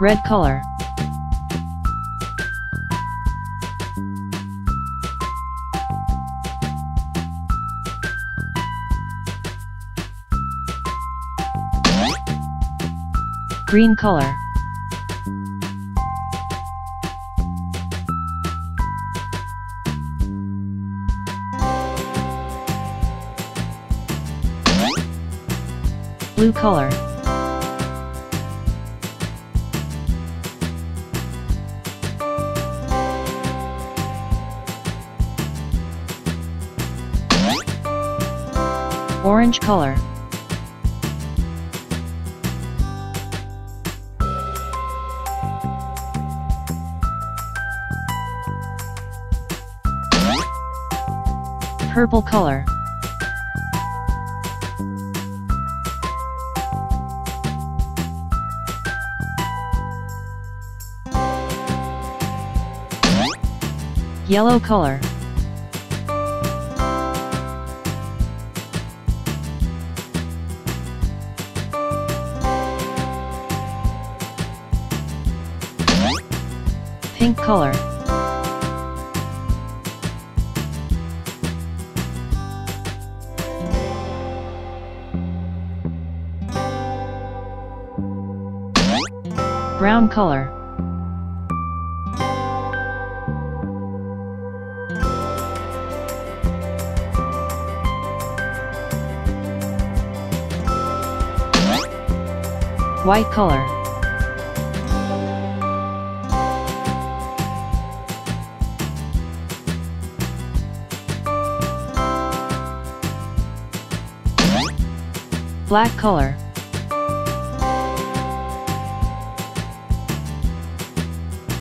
Red color. Green color. Blue color. Orange color. Purple color. Yellow color. Pink color. Brown color. White color. Black color.